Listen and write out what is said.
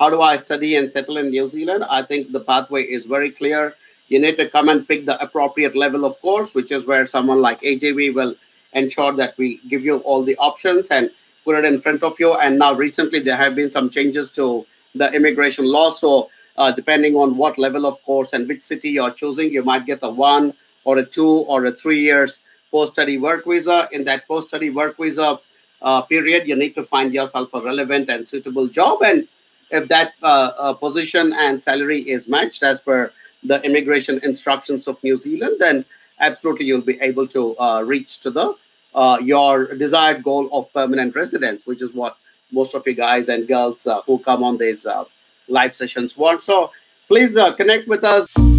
how do I study and settle in New Zealand? I think the pathway is very clear. You need to come and pick the appropriate level of course, which is where someone like AJV will ensure that we give you all the options and put it in front of you. And now recently there have been some changes to the immigration law. So uh, depending on what level of course and which city you're choosing, you might get a one or a two or a three years post-study work visa. In that post-study work visa uh, period, you need to find yourself a relevant and suitable job. And if that uh, uh, position and salary is matched as per the immigration instructions of New Zealand, then absolutely you'll be able to uh, reach to the your desired goal of permanent residence, which is what most of you guys and girls who come on these live sessions want. So please connect with us.